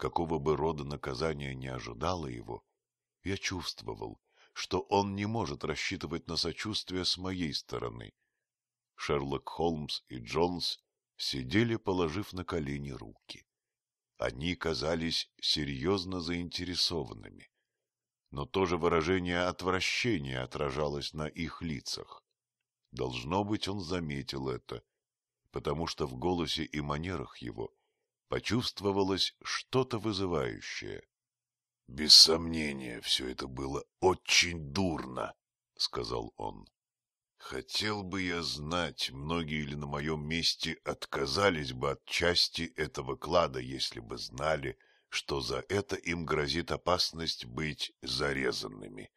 какого бы рода наказания не ожидало его, я чувствовал, что он не может рассчитывать на сочувствие с моей стороны. Шерлок Холмс и Джонс сидели, положив на колени руки. Они казались серьезно заинтересованными, но тоже выражение отвращения отражалось на их лицах. Должно быть, он заметил это, потому что в голосе и манерах его почувствовалось что-то вызывающее. — Без сомнения, все это было очень дурно, — сказал он. — Хотел бы я знать, многие ли на моем месте отказались бы от части этого клада, если бы знали, что за это им грозит опасность быть зарезанными.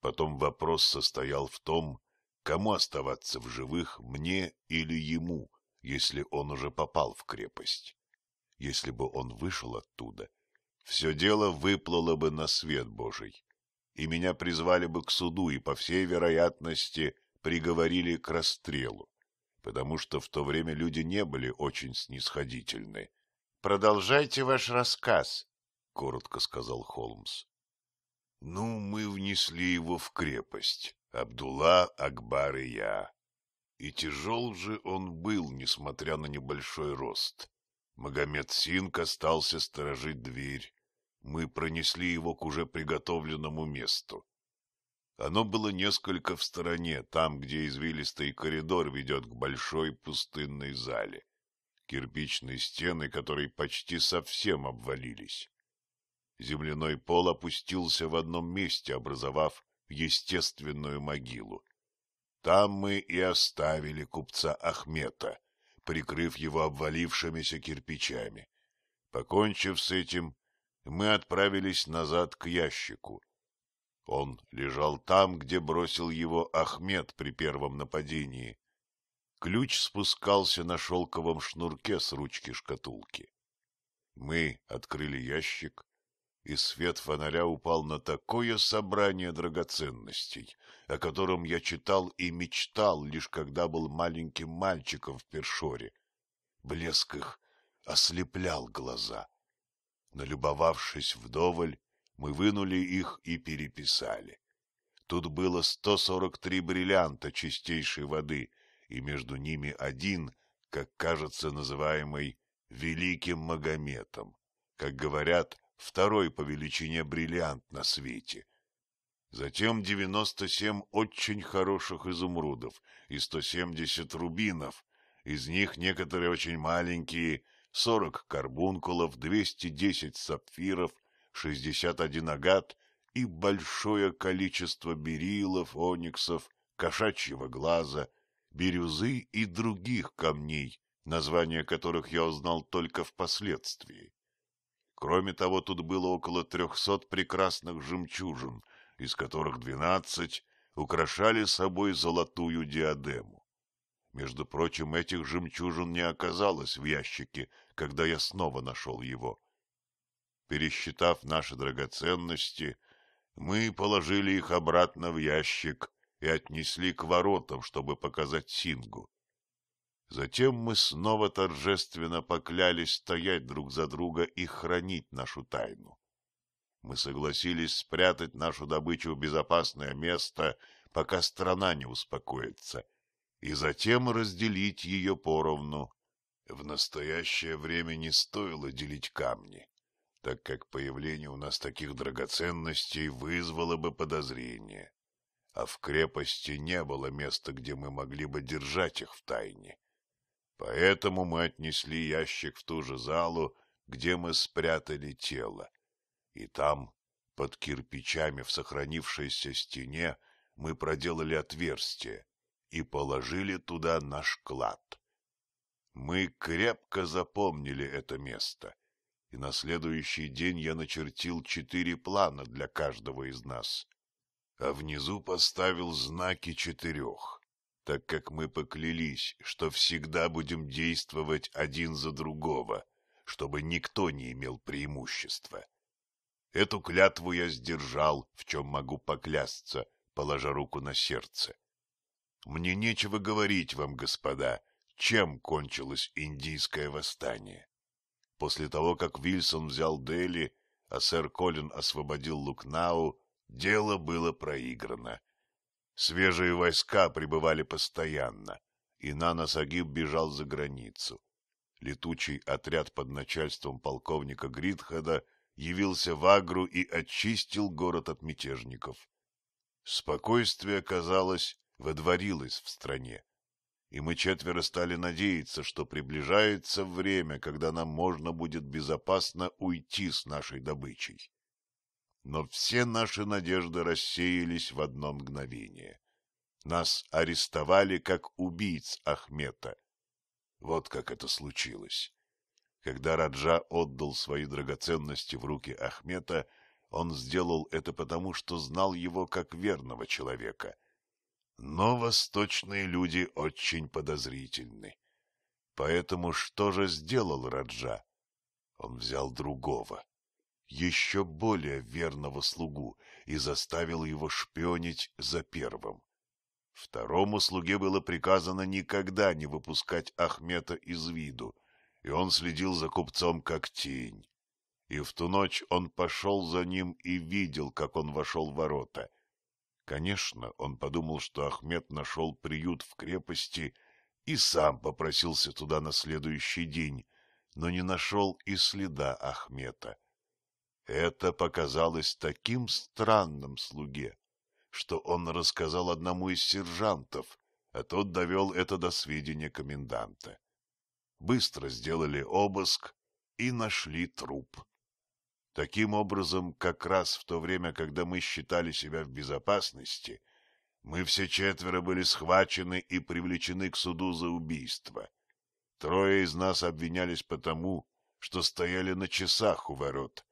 Потом вопрос состоял в том, кому оставаться в живых, мне или ему, если он уже попал в крепость. Если бы он вышел оттуда, все дело выплыло бы на свет Божий, и меня призвали бы к суду и, по всей вероятности, приговорили к расстрелу, потому что в то время люди не были очень снисходительны. — Продолжайте ваш рассказ, — коротко сказал Холмс. — Ну, мы внесли его в крепость, Абдулла, Акбар и я. И тяжел же он был, несмотря на небольшой рост. Магомед Синг остался сторожить дверь. Мы пронесли его к уже приготовленному месту. Оно было несколько в стороне, там, где извилистый коридор ведет к большой пустынной зале. Кирпичные стены, которые почти совсем обвалились. Земляной пол опустился в одном месте, образовав естественную могилу. Там мы и оставили купца Ахмета, прикрыв его обвалившимися кирпичами. Покончив с этим, мы отправились назад к ящику. Он лежал там, где бросил его Ахмед при первом нападении. Ключ спускался на шелковом шнурке с ручки шкатулки. Мы открыли ящик, и свет фонаря упал на такое собрание драгоценностей, о котором я читал и мечтал, лишь когда был маленьким мальчиком в Першоре. Блеск их ослеплял глаза. Налюбовавшись вдоволь, мы вынули их и переписали. Тут было сто сорок три бриллианта чистейшей воды, и между ними один, как кажется, называемый Великим Магометом. Как говорят, второй по величине бриллиант на свете. Затем девяносто семь очень хороших изумрудов и сто семьдесят рубинов, из них некоторые очень маленькие, сорок карбункулов, двести десять сапфиров, шестьдесят один агат и большое количество берилов, ониксов, кошачьего глаза, бирюзы и других камней, названия которых я узнал только впоследствии. Кроме того, тут было около трехсот прекрасных жемчужин, из которых двенадцать украшали собой золотую диадему. Между прочим, этих жемчужин не оказалось в ящике, когда я снова нашел его. Пересчитав наши драгоценности, мы положили их обратно в ящик и отнесли к воротам, чтобы показать Сингу. Затем мы снова торжественно поклялись стоять друг за друга и хранить нашу тайну. Мы согласились спрятать нашу добычу в безопасное место, пока страна не успокоится, и затем разделить ее поровну. В настоящее время не стоило делить камни, так как появление у нас таких драгоценностей вызвало бы подозрение, а в крепости не было места, где мы могли бы держать их в тайне. Поэтому мы отнесли ящик в ту же залу, где мы спрятали тело. И там, под кирпичами в сохранившейся стене, мы проделали отверстие и положили туда наш клад. Мы крепко запомнили это место, и на следующий день я начертил четыре плана для каждого из нас, а внизу поставил знаки четырех так как мы поклялись, что всегда будем действовать один за другого, чтобы никто не имел преимущества. Эту клятву я сдержал, в чем могу поклясться, положа руку на сердце. Мне нечего говорить вам, господа, чем кончилось индийское восстание. После того, как Вильсон взял Дели, а сэр Колин освободил Лукнау, дело было проиграно. Свежие войска прибывали постоянно, и Наносагиб бежал за границу. Летучий отряд под начальством полковника Гридхеда явился в Агру и очистил город от мятежников. Спокойствие, казалось, водворилось в стране, и мы четверо стали надеяться, что приближается время, когда нам можно будет безопасно уйти с нашей добычей. Но все наши надежды рассеялись в одно мгновение. Нас арестовали как убийц Ахмета. Вот как это случилось. Когда Раджа отдал свои драгоценности в руки Ахмета, он сделал это потому, что знал его как верного человека. Но восточные люди очень подозрительны. Поэтому что же сделал Раджа? Он взял другого, еще более верного слугу, и заставил его шпионить за первым. Второму слуге было приказано никогда не выпускать Ахмета из виду, и он следил за купцом как тень. И в ту ночь он пошел за ним и видел, как он вошел в ворота. Конечно, он подумал, что Ахмед нашел приют в крепости и сам попросился туда на следующий день, но не нашел и следа Ахмета. Это показалось таким странным слуге, что он рассказал одному из сержантов, а тот довел это до сведения коменданта. Быстро сделали обыск и нашли труп. Таким образом, как раз в то время, когда мы считали себя в безопасности, мы все четверо были схвачены и привлечены к суду за убийство. Трое из нас обвинялись потому, что стояли на часах у ворот,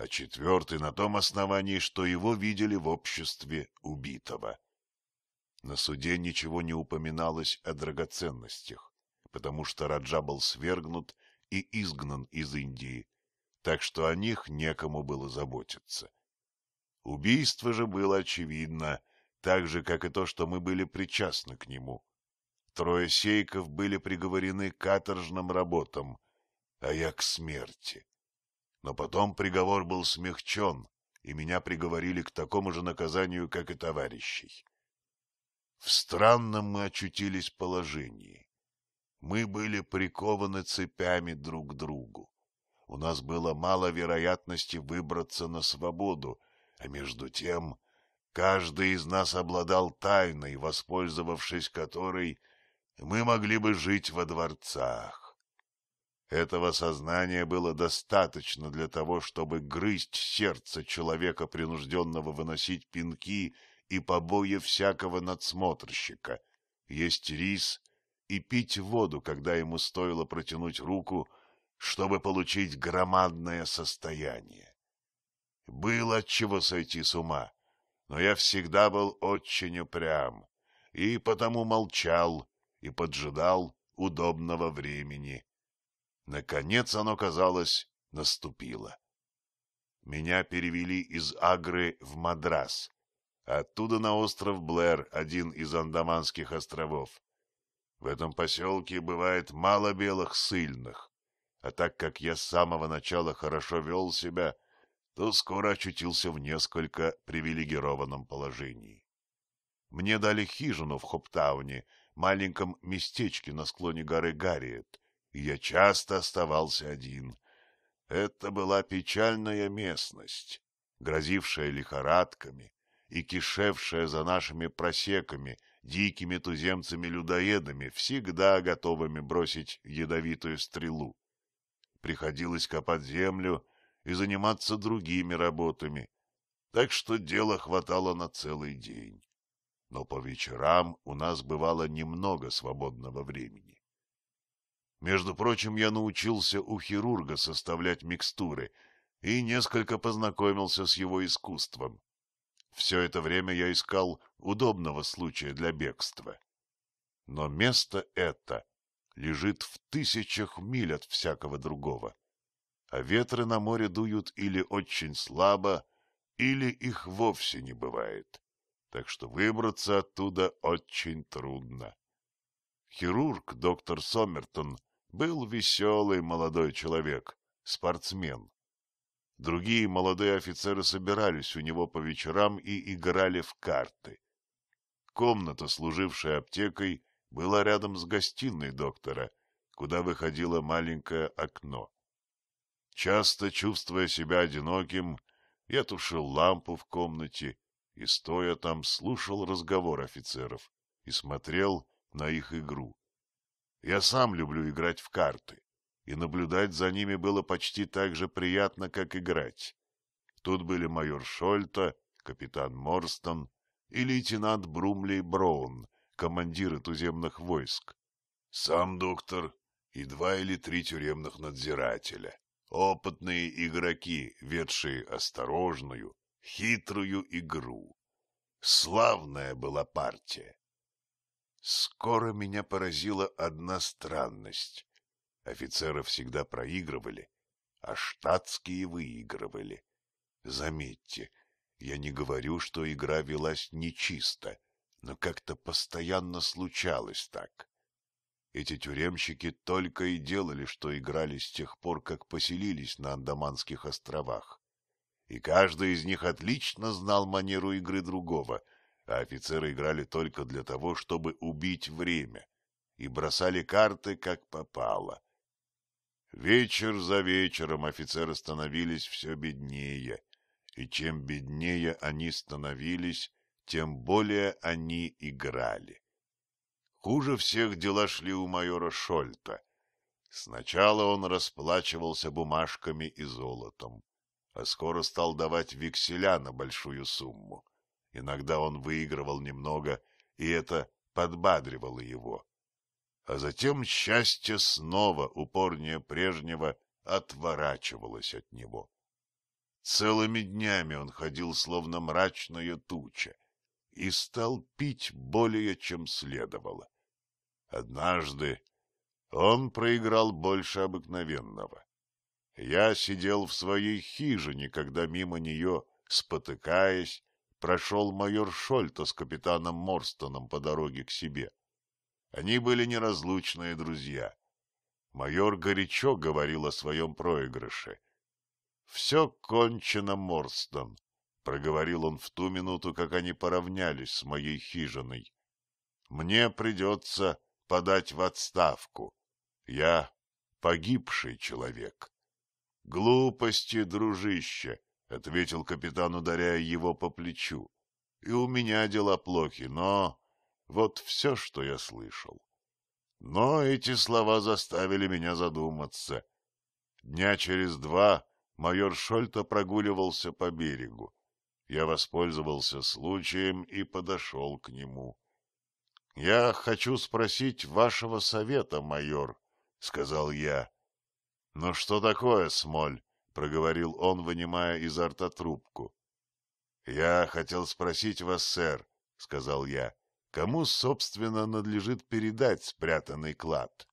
а четвертый на том основании, что его видели в обществе убитого. На суде ничего не упоминалось о драгоценностях, потому что Раджа был свергнут и изгнан из Индии, так что о них некому было заботиться. Убийство же было очевидно, так же, как и то, что мы были причастны к нему. Трое сейков были приговорены к каторжным работам, а я к смерти. Но потом приговор был смягчен, и меня приговорили к такому же наказанию, как и товарищей. В странном мы очутились положении. Мы были прикованы цепями друг к другу. У нас было мало вероятности выбраться на свободу, а между тем каждый из нас обладал тайной, воспользовавшись которой мы могли бы жить во дворцах. Этого сознания было достаточно для того, чтобы грызть сердце человека, принужденного выносить пинки и побои всякого надсмотрщика, есть рис и пить воду, когда ему стоило протянуть руку, чтобы получить громадное состояние. Было от чего сойти с ума, но я всегда был очень упрям и потому молчал и поджидал удобного времени. Наконец оно, казалось, наступило. Меня перевели из Агры в Мадрас, оттуда на остров Блэр, один из Андаманских островов. В этом поселке бывает мало белых сыльных, а так как я с самого начала хорошо вел себя, то скоро очутился в несколько привилегированном положении. Мне дали хижину в Хоптауне, маленьком местечке на склоне горы Гарриет, и я часто оставался один. Это была печальная местность, грозившая лихорадками и кишевшая за нашими просеками, дикими туземцами-людоедами, всегда готовыми бросить ядовитую стрелу. Приходилось копать землю и заниматься другими работами, так что дела хватало на целый день. Но по вечерам у нас бывало немного свободного времени. Между прочим, я научился у хирурга составлять микстуры и несколько познакомился с его искусством. Все это время я искал удобного случая для бегства. Но место это лежит в тысячах миль от всякого другого, а ветры на море дуют или очень слабо, или их вовсе не бывает, так что выбраться оттуда очень трудно. Хирург доктор Сомертон был веселый молодой человек, спортсмен. Другие молодые офицеры собирались у него по вечерам и играли в карты. Комната, служившая аптекой, была рядом с гостиной доктора, куда выходило маленькое окно. Часто, чувствуя себя одиноким, я тушил лампу в комнате и, стоя там, слушал разговор офицеров и смотрел на их игру. Я сам люблю играть в карты, и наблюдать за ними было почти так же приятно, как играть. Тут были майор Шольта, капитан Морстон и лейтенант Брумли Браун, командиры туземных войск. Сам доктор и два или три тюремных надзирателя, опытные игроки, ведшие осторожную, хитрую игру. Славная была партия. Скоро меня поразила одна странность. Офицеры всегда проигрывали, а штатские выигрывали. Заметьте, я не говорю, что игра велась нечисто, но как-то постоянно случалось так. Эти тюремщики только и делали, что играли с тех пор, как поселились на Андаманских островах. И каждый из них отлично знал манеру игры другого, а офицеры играли только для того, чтобы убить время, и бросали карты, как попало. Вечер за вечером офицеры становились все беднее, и чем беднее они становились, тем более они играли. Хуже всех дела шли у майора Шольта. Сначала он расплачивался бумажками и золотом, а скоро стал давать векселя на большую сумму. Иногда он выигрывал немного, и это подбадривало его. А затем счастье снова, упорнее прежнего, отворачивалось от него. Целыми днями он ходил, словно мрачная туча, и стал пить более, чем следовало. Однажды он проиграл больше обыкновенного. Я сидел в своей хижине, когда мимо нее, спотыкаясь, прошел майор Шольта с капитаном Морстоном по дороге к себе. Они были неразлучные друзья. Майор горячо говорил о своем проигрыше. — Все кончено, Морстон, — проговорил он в ту минуту, как они поравнялись с моей хижиной. — Мне придется подать в отставку. Я погибший человек. — Глупости, дружище, — ответил капитан, ударяя его по плечу. — И у меня дела плохи, но вот все, что я слышал. Но эти слова заставили меня задуматься. Дня через два майор Шольта прогуливался по берегу. Я воспользовался случаем и подошел к нему. — Я хочу спросить вашего совета, майор, — сказал я. — Ну что такое, Смоль? — проговорил он, вынимая изо рта трубку. — Я хотел спросить вас, сэр, — сказал я, — кому, собственно, надлежит передать спрятанный клад?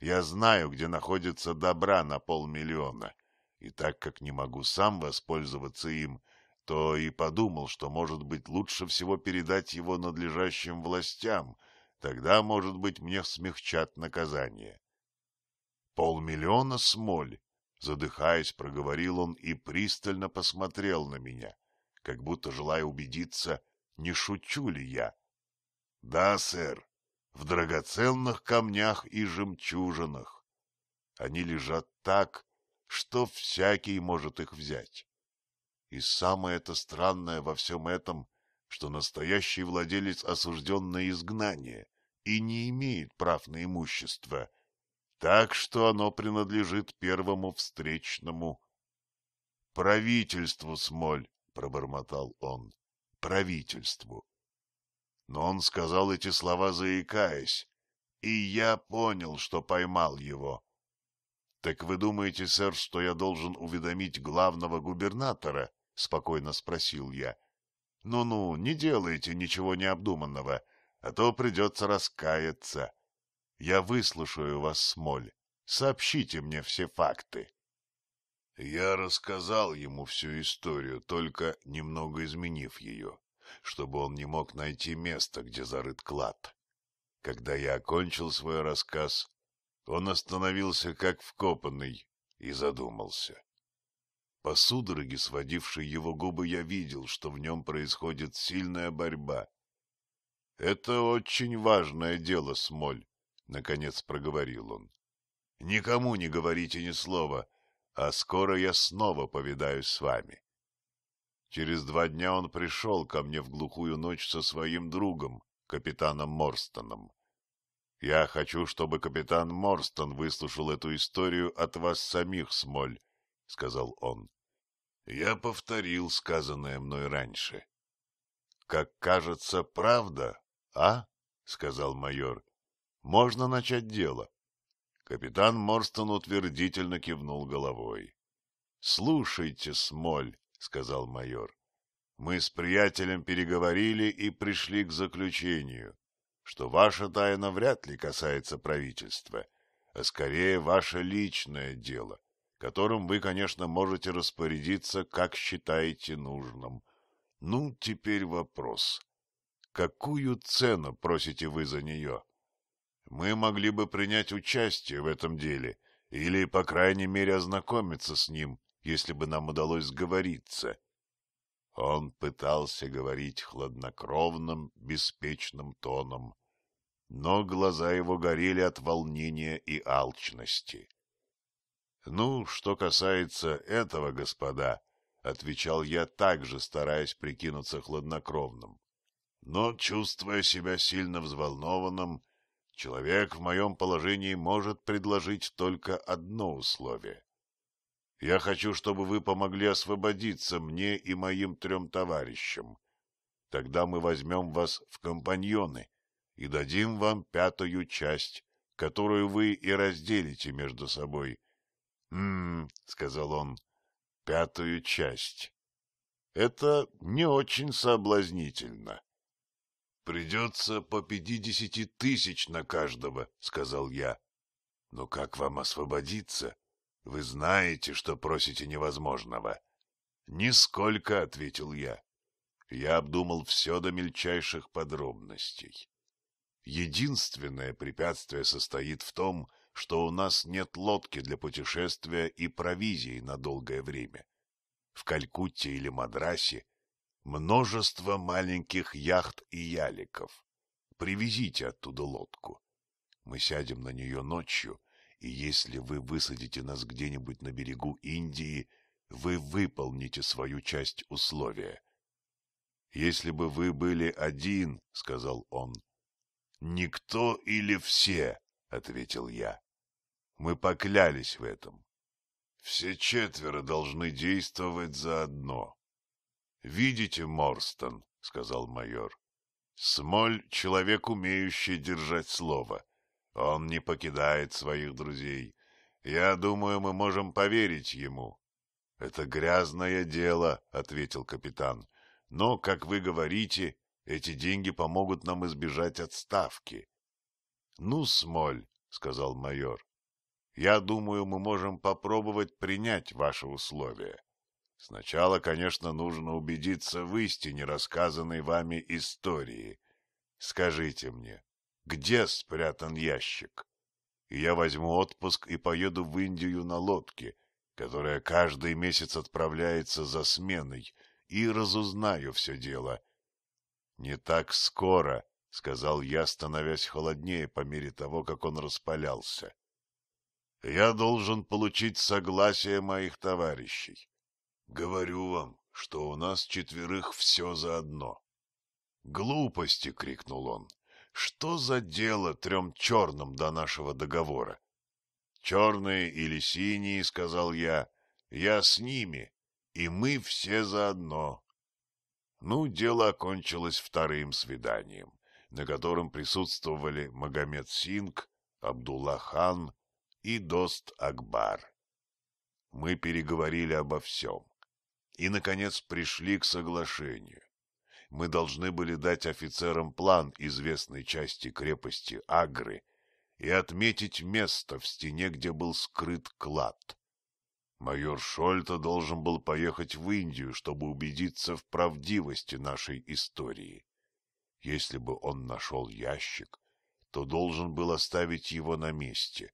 Я знаю, где находится добра на полмиллиона, и так как не могу сам воспользоваться им, — то и подумал, что, может быть, лучше всего передать его надлежащим властям, тогда, может быть, мне смягчат наказание. Полмиллиона смоль, задыхаясь, проговорил он и пристально посмотрел на меня, как будто желая убедиться, не шучу ли я. — Да, сэр, в драгоценных камнях и жемчужинах. Они лежат так, что всякий может их взять. И самое это странное во всем этом, что настоящий владелец осужден на изгнание и не имеет прав на имущество, так что оно принадлежит первому встречному. — Правительству, Смоль, — пробормотал он, — правительству. Но он сказал эти слова, заикаясь, и я понял, что поймал его. — Так вы думаете, сэр, что я должен уведомить главного губернатора? — спокойно спросил я. «Ну — Ну-ну, не делайте ничего необдуманного, а то придется раскаяться. Я выслушаю вас, Смоль. Сообщите мне все факты. Я рассказал ему всю историю, только немного изменив ее, чтобы он не мог найти место, где зарыт клад. Когда я окончил свой рассказ, он остановился как вкопанный, и задумался. По судороге, сводившей его губы, я видел, что в нем происходит сильная борьба. — Это очень важное дело, Смоль, — наконец проговорил он. — Никому не говорите ни слова, а скоро я снова повидаюсь с вами. Через два дня он пришел ко мне в глухую ночь со своим другом, капитаном Морстоном. Я хочу, чтобы капитан Морстон выслушал эту историю от вас самих, Смоль, — сказал он. Я повторил сказанное мной раньше. — Как кажется, правда, а? — сказал майор. — Можно начать дело. Капитан Морстон утвердительно кивнул головой. — Слушайте, Смоль, — сказал майор. — Мы с приятелем переговорили и пришли к заключению, что ваша тайна вряд ли касается правительства, а скорее ваше личное дело которым вы, конечно, можете распорядиться, как считаете нужным. Ну, теперь вопрос. Какую цену просите вы за нее? Мы могли бы принять участие в этом деле или, по крайней мере, ознакомиться с ним, если бы нам удалось сговориться. Он пытался говорить хладнокровным, беспечным тоном, но глаза его горели от волнения и алчности. Ну, что касается этого, господа, — отвечал я также, стараясь прикинуться хладнокровным. Но, чувствуя себя сильно взволнованным, человек в моем положении может предложить только одно условие. Я хочу, чтобы вы помогли освободиться мне и моим трем товарищам. Тогда мы возьмем вас в компаньоны и дадим вам пятую часть, которую вы и разделите между собой, «М-м», сказал он, — «пятую часть. Это не очень соблазнительно». «Придется по пятидесяти тысяч на каждого», — сказал я. «Но как вам освободиться? Вы знаете, что просите невозможного». «Нисколько», — ответил я. Я обдумал все до мельчайших подробностей. Единственное препятствие состоит в том, что у нас нет лодки для путешествия и провизии на долгое время. В Калькутте или Мадрасе множество маленьких яхт и яликов. Привезите оттуда лодку. Мы сядем на нее ночью, и если вы высадите нас где-нибудь на берегу Индии, вы выполните свою часть условия. Если бы вы были один, — сказал он. — Никто или все, — ответил я. Мы поклялись в этом. Все четверо должны действовать заодно. — Видите, Морстон, — сказал майор, — Смоль — человек, умеющий держать слово. Он не покидает своих друзей. Я думаю, мы можем поверить ему. — Это грязное дело, — ответил капитан. — Но, как вы говорите, эти деньги помогут нам избежать отставки. — Ну, Смоль, — сказал майор, я думаю, мы можем попробовать принять ваши условия. Сначала, конечно, нужно убедиться в истине рассказанной вами истории. Скажите мне, где спрятан ящик? И я возьму отпуск и поеду в Индию на лодке, которая каждый месяц отправляется за сменой, и разузнаю все дело. — Не так скоро, — сказал я, становясь холоднее по мере того, как он распалялся. Я должен получить согласие моих товарищей. Говорю вам, что у нас четверых все заодно. Глупости, — крикнул он. Что за дело трем черным до нашего договора? Черные или синие, — сказал я, — я с ними, и мы все заодно. Ну, дело окончилось вторым свиданием, на котором присутствовали Магомед Синг, Абдулла хан и Дост Акбар. Мы переговорили обо всем и, наконец, пришли к соглашению. Мы должны были дать офицерам план известной части крепости Агры и отметить место в стене, где был скрыт клад. Майор Шольта должен был поехать в Индию, чтобы убедиться в правдивости нашей истории. Если бы он нашел ящик, то должен был оставить его на месте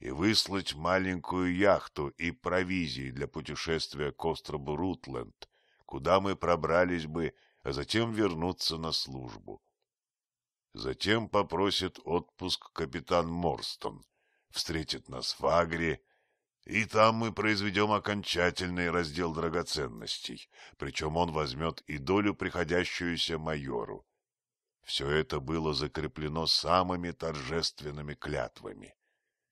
и выслать маленькую яхту и провизии для путешествия к острову Рутленд, куда мы пробрались бы, а затем вернуться на службу. Затем попросит отпуск капитан Морстон, встретит нас в Агре, и там мы произведем окончательный раздел драгоценностей, причем он возьмет и долю, приходящуюся майору. Все это было закреплено самыми торжественными клятвами.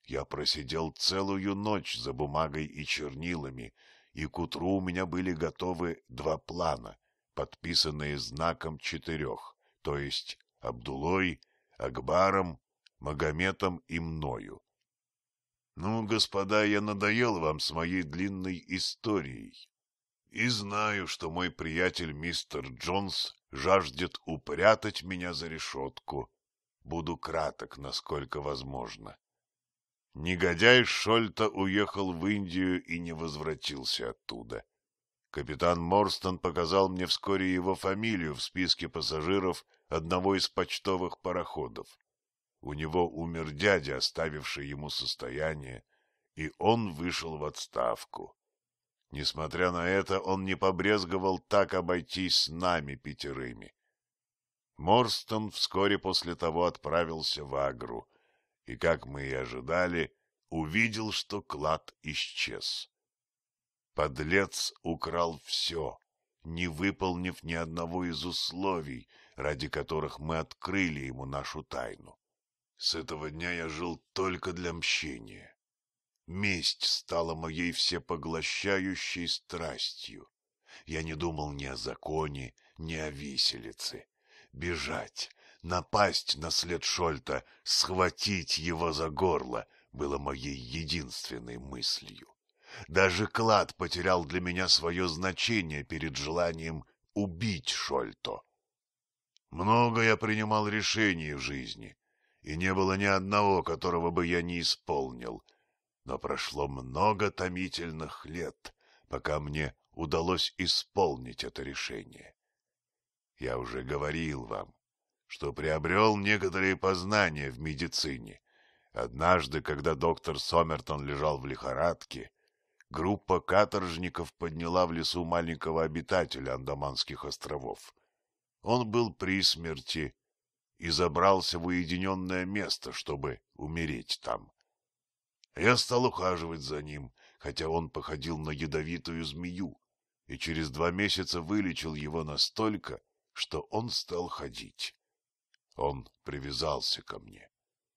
Я просидел целую ночь за бумагой и чернилами, и к утру у меня были готовы два плана, подписанные знаком четырех, то есть Абдулой, Акбаром, Магометом и мною. Ну, господа, я надоел вам с моей длинной историей. И знаю, что мой приятель мистер Джонс жаждет упрятать меня за решетку. Буду краток, насколько возможно. Негодяй Шольта уехал в Индию и не возвратился оттуда. Капитан Морстон показал мне вскоре его фамилию в списке пассажиров одного из почтовых пароходов. У него умер дядя, оставивший ему состояние, и он вышел в отставку. Несмотря на это, он не побрезговал так обойтись с нами пятерыми. Морстон вскоре после того отправился в Агру, и, как мы и ожидали, увидел, что клад исчез. Подлец украл все, не выполнив ни одного из условий, ради которых мы открыли ему нашу тайну. С этого дня я жил только для мщения. Месть стала моей всепоглощающей страстью. Я не думал ни о законе, ни о виселице. Бежать, напасть на след Шольта, схватить его за горло было моей единственной мыслью. Даже клад потерял для меня свое значение перед желанием убить Шольто. Много я принимал решений в жизни, и не было ни одного, которого бы я не исполнил — но прошло много томительных лет, пока мне удалось исполнить это решение. Я уже говорил вам, что приобрел некоторые познания в медицине. Однажды, когда доктор Сомертон лежал в лихорадке, группа каторжников подняла в лесу маленького обитателя Андаманских островов. Он был при смерти и забрался в уединенное место, чтобы умереть там. Я стал ухаживать за ним, хотя он походил на ядовитую змею, и через два месяца вылечил его настолько, что он стал ходить. Он привязался ко мне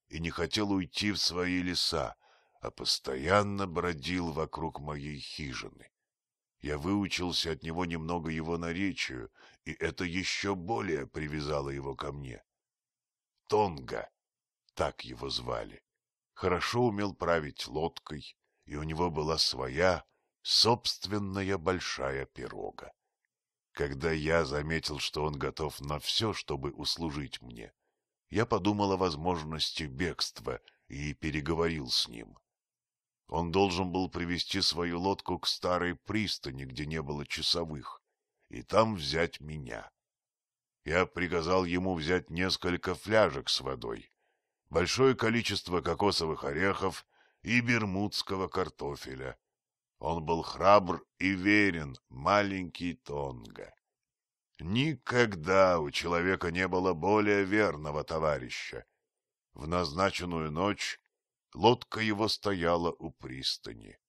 и не хотел уйти в свои леса, а постоянно бродил вокруг моей хижины. Я выучился от него немного его наречию, и это еще более привязало его ко мне. Тонга, так его звали хорошо умел править лодкой, и у него была своя, собственная большая пирога. Когда я заметил, что он готов на все, чтобы услужить мне, я подумал о возможности бегства и переговорил с ним. Он должен был привести свою лодку к старой пристани, где не было часовых, и там взять меня. Я приказал ему взять несколько фляжек с водой, большое количество кокосовых орехов и бермудского картофеля. Он был храбр и верен, маленький Тонга. Никогда у человека не было более верного товарища. В назначенную ночь лодка его стояла у пристани.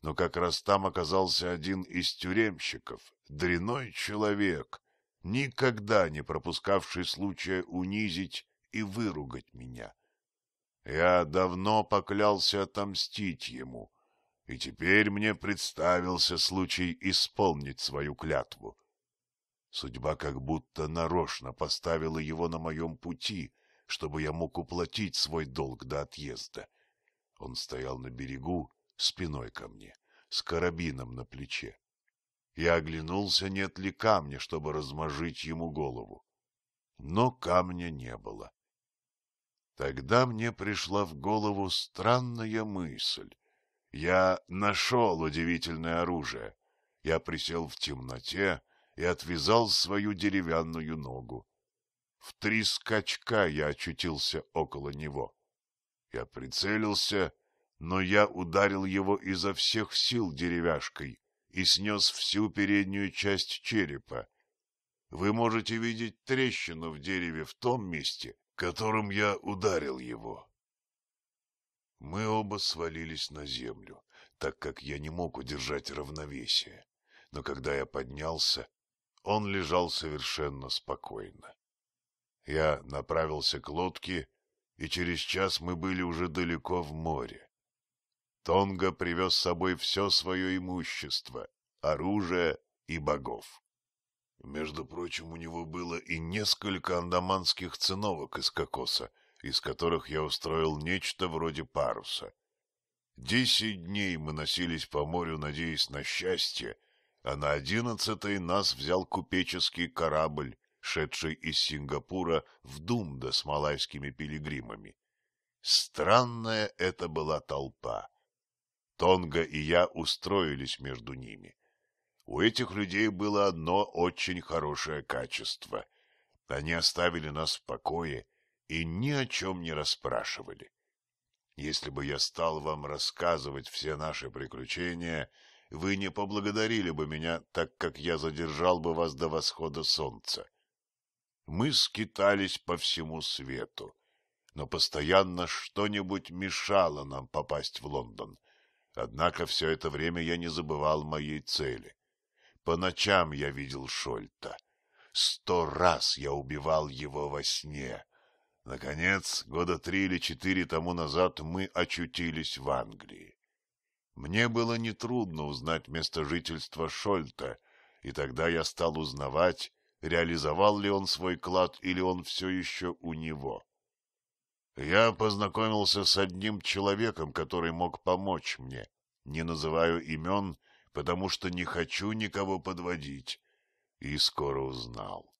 Но как раз там оказался один из тюремщиков, дряной человек, никогда не пропускавший случая унизить и выругать меня. Я давно поклялся отомстить ему, и теперь мне представился случай исполнить свою клятву. Судьба как будто нарочно поставила его на моем пути, чтобы я мог уплатить свой долг до отъезда. Он стоял на берегу, спиной ко мне, с карабином на плече. Я оглянулся, нет ли камня, чтобы размажить ему голову. Но камня не было. Тогда мне пришла в голову странная мысль. Я нашел удивительное оружие. Я присел в темноте и отвязал свою деревянную ногу. В три скачка я очутился около него. Я прицелился, но я ударил его изо всех сил деревяшкой и снес всю переднюю часть черепа. Вы можете видеть трещину в дереве в том месте, которым я ударил его. Мы оба свалились на землю, так как я не мог удержать равновесие. Но когда я поднялся, он лежал совершенно спокойно. Я направился к лодке, и через час мы были уже далеко в море. Тонга привез с собой все свое имущество, оружие и богов. Между прочим, у него было и несколько андаманских циновок из кокоса, из которых я устроил нечто вроде паруса. Десять дней мы носились по морю, надеясь на счастье, а на одиннадцатый нас взял купеческий корабль, шедший из Сингапура в Думда с малайскими пилигримами. Странная это была толпа. Тонга и я устроились между ними. У этих людей было одно очень хорошее качество. Они оставили нас в покое и ни о чем не расспрашивали. Если бы я стал вам рассказывать все наши приключения, вы не поблагодарили бы меня, так как я задержал бы вас до восхода солнца. Мы скитались по всему свету, но постоянно что-нибудь мешало нам попасть в Лондон. Однако все это время я не забывал моей цели. По ночам я видел Шольта. Сто раз я убивал его во сне. Наконец, года три или четыре тому назад мы очутились в Англии. Мне было нетрудно узнать место жительства Шольта, и тогда я стал узнавать, реализовал ли он свой клад или он все еще у него. Я познакомился с одним человеком, который мог помочь мне. Не называю имен, потому что не хочу никого подводить. И скоро узнал,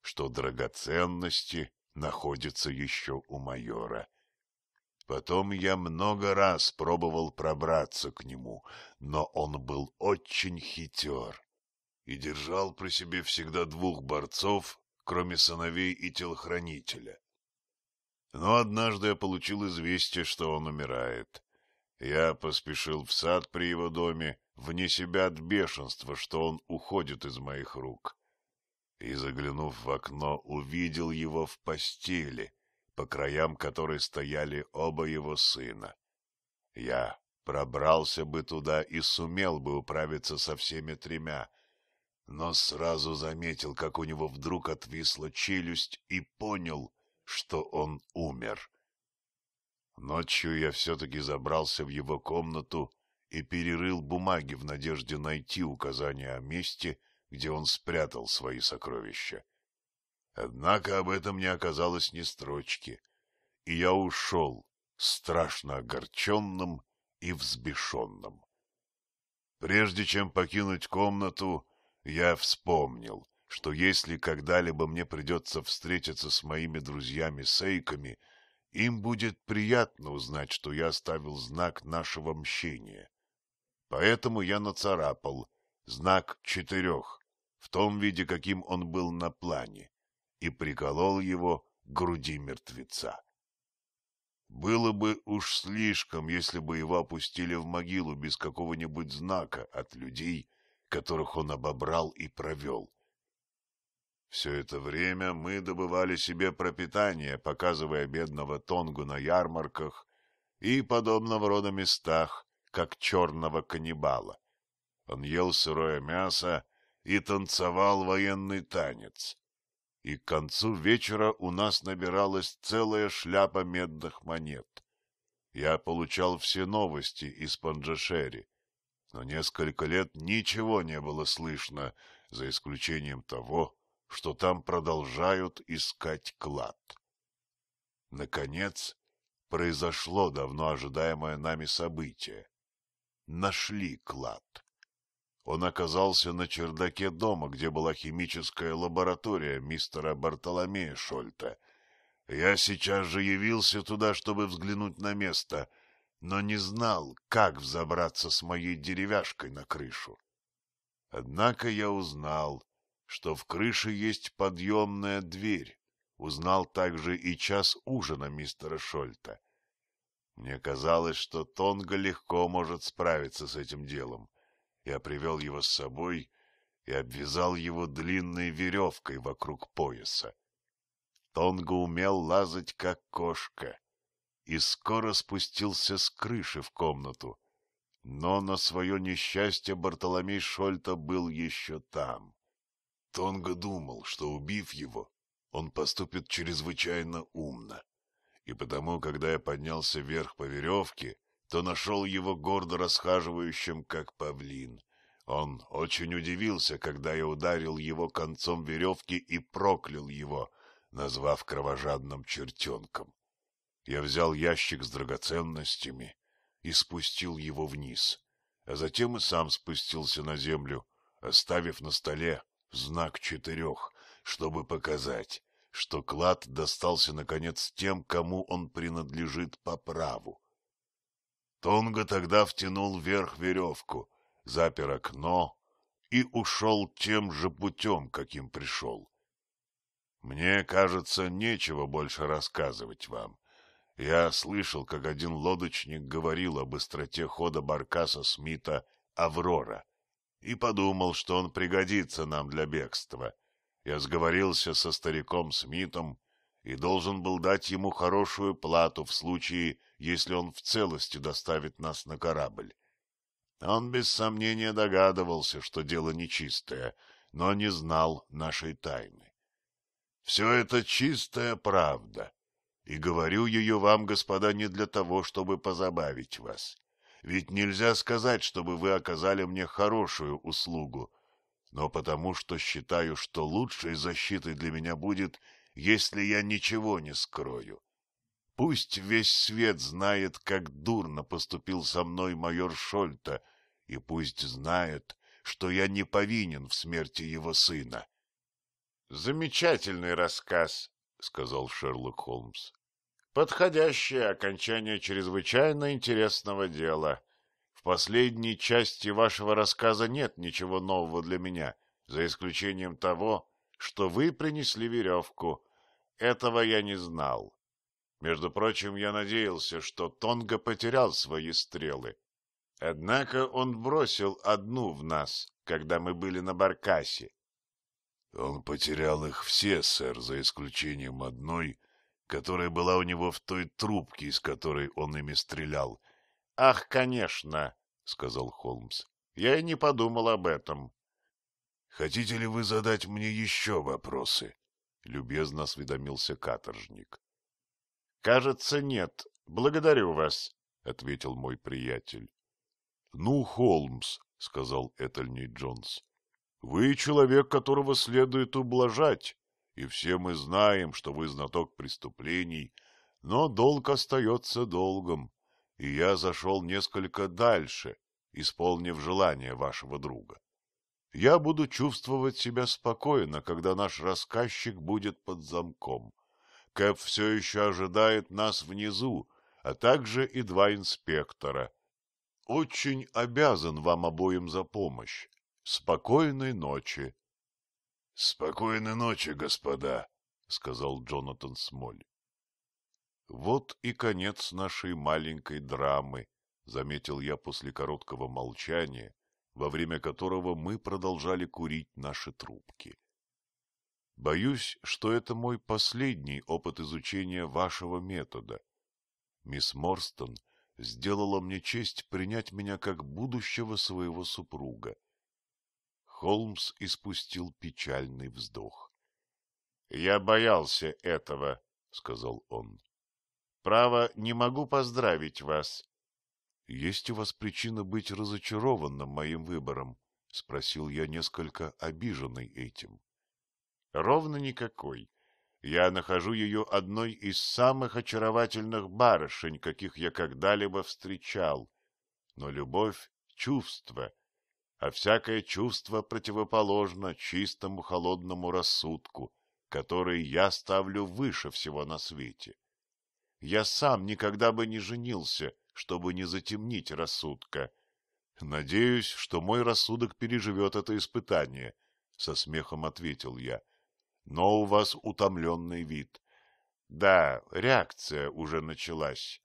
что драгоценности находятся еще у майора. Потом я много раз пробовал пробраться к нему, но он был очень хитер и держал при себе всегда двух борцов, кроме сыновей и телохранителя. Но однажды я получил известие, что он умирает. Я поспешил в сад при его доме, вне себя от бешенства, что он уходит из моих рук. И, заглянув в окно, увидел его в постели, по краям которой стояли оба его сына. Я пробрался бы туда и сумел бы управиться со всеми тремя, но сразу заметил, как у него вдруг отвисла челюсть и понял, что он умер. Ночью я все-таки забрался в его комнату и перерыл бумаги в надежде найти указание о месте, где он спрятал свои сокровища. Однако об этом не оказалось ни строчки, и я ушел, страшно огорченным и взбешенным. Прежде чем покинуть комнату, я вспомнил, что если когда-либо мне придется встретиться с моими друзьями-сейками, им будет приятно узнать, что я оставил знак нашего мщения. Поэтому я нацарапал знак четырех, в том виде, каким он был на плане и приколол его к груди мертвеца. Было бы уж слишком, если бы его опустили в могилу без какого-нибудь знака от людей, которых он обобрал и провел. Все это время мы добывали себе пропитание, показывая бедного Тонгу на ярмарках и подобного рода местах, как черного каннибала. Он ел сырое мясо и танцевал военный танец и к концу вечера у нас набиралась целая шляпа медных монет. Я получал все новости из Панджашери, но несколько лет ничего не было слышно, за исключением того, что там продолжают искать клад. Наконец, произошло давно ожидаемое нами событие. Нашли клад. Он оказался на чердаке дома, где была химическая лаборатория мистера Бартоломея Шольта. Я сейчас же явился туда, чтобы взглянуть на место, но не знал, как взобраться с моей деревяшкой на крышу. Однако я узнал, что в крыше есть подъемная дверь, узнал также и час ужина мистера Шольта. Мне казалось, что Тонга легко может справиться с этим делом. Я привел его с собой и обвязал его длинной веревкой вокруг пояса. Тонга умел лазать, как кошка, и скоро спустился с крыши в комнату. Но на свое несчастье Бартоломей Шольта был еще там. Тонга думал, что, убив его, он поступит чрезвычайно умно. И потому, когда я поднялся вверх по веревке, то нашел его гордо расхаживающим, как павлин. Он очень удивился, когда я ударил его концом веревки и проклял его, назвав кровожадным чертенком. Я взял ящик с драгоценностями и спустил его вниз, а затем и сам спустился на землю, оставив на столе знак четырех, чтобы показать, что клад достался, наконец, тем, кому он принадлежит по праву. Тонга тогда втянул вверх веревку, запер окно и ушел тем же путем, каким пришел. Мне, кажется, нечего больше рассказывать вам. Я слышал, как один лодочник говорил о быстроте хода баркаса Смита «Аврора» и подумал, что он пригодится нам для бегства. Я сговорился со стариком Смитом и должен был дать ему хорошую плату в случае, если он в целости доставит нас на корабль. Он без сомнения догадывался, что дело нечистое, но не знал нашей тайны. Все это чистая правда, и говорю ее вам, господа, не для того, чтобы позабавить вас. Ведь нельзя сказать, чтобы вы оказали мне хорошую услугу, но потому что считаю, что лучшей защитой для меня будет, если я ничего не скрою. Пусть весь свет знает, как дурно поступил со мной майор Шольта, и пусть знает, что я не повинен в смерти его сына. — Замечательный рассказ, — сказал Шерлок Холмс. — Подходящее окончание чрезвычайно интересного дела. В последней части вашего рассказа нет ничего нового для меня, за исключением того, что вы принесли веревку. Этого я не знал. Между прочим, я надеялся, что Тонга потерял свои стрелы. Однако он бросил одну в нас, когда мы были на Баркасе. — Он потерял их все, сэр, за исключением одной, которая была у него в той трубке, из которой он ими стрелял. — Ах, конечно, — сказал Холмс. — Я и не подумал об этом. — Хотите ли вы задать мне еще вопросы? — любезно осведомился каторжник. — Кажется, нет. Благодарю вас, — ответил мой приятель. — Ну, Холмс, — сказал Этельни Джонс, — вы человек, которого следует ублажать, и все мы знаем, что вы знаток преступлений, но долг остается долгом и я зашел несколько дальше, исполнив желание вашего друга. Я буду чувствовать себя спокойно, когда наш рассказчик будет под замком. Кэп все еще ожидает нас внизу, а также и два инспектора. Очень обязан вам обоим за помощь. Спокойной ночи. — Спокойной ночи, господа, — сказал Джонатан Смоль. Вот и конец нашей маленькой драмы, заметил я после короткого молчания, во время которого мы продолжали курить наши трубки. Боюсь, что это мой последний опыт изучения вашего метода. Мисс Морстон сделала мне честь принять меня как будущего своего супруга. Холмс испустил печальный вздох. — Я боялся этого, — сказал он. Право, не могу поздравить вас. — Есть у вас причина быть разочарованным моим выбором? — спросил я, несколько обиженный этим. — Ровно никакой. Я нахожу ее одной из самых очаровательных барышень, каких я когда-либо встречал. Но любовь — чувство, а всякое чувство противоположно чистому холодному рассудку, который я ставлю выше всего на свете. Я сам никогда бы не женился, чтобы не затемнить рассудка. Надеюсь, что мой рассудок переживет это испытание, — со смехом ответил я. Но у вас утомленный вид. Да, реакция уже началась.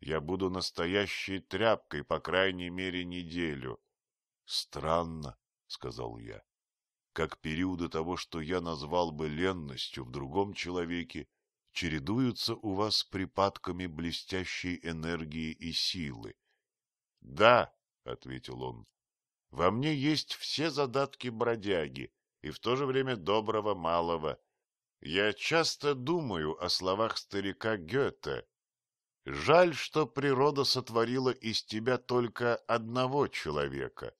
я буду настоящей тряпкой, по крайней мере, неделю. — Странно, — сказал я, — как периоды того, что я назвал бы ленностью в другом человеке, чередуются у вас с припадками блестящей энергии и силы. — Да, — ответил он, — во мне есть все задатки бродяги и в то же время доброго малого. Я часто думаю о словах старика Гёте. Жаль, что природа сотворила из тебя только одного человека.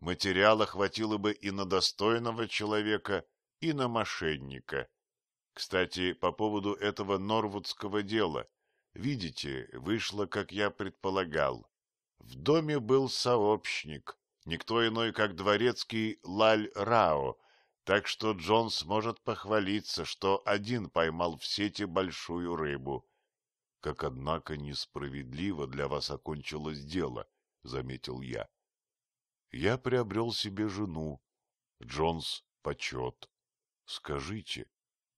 Материала хватило бы и на достойного человека, и на мошенника. Кстати, по поводу этого норвудского дела. Видите, вышло, как я предполагал. В доме был сообщник, никто иной, как дворецкий Лаль Рао, так что Джонс может похвалиться, что один поймал в сети большую рыбу. — Как, однако, несправедливо для вас окончилось дело, — заметил я. Я приобрел себе жену, Джонс — почет. Скажите,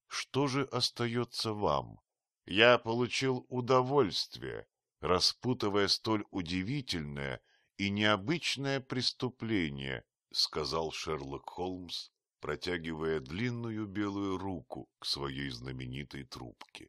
что же остается вам? Я получил удовольствие, распутывая столь удивительное и необычное преступление, — сказал Шерлок Холмс, протягивая длинную белую руку к своей знаменитой трубке.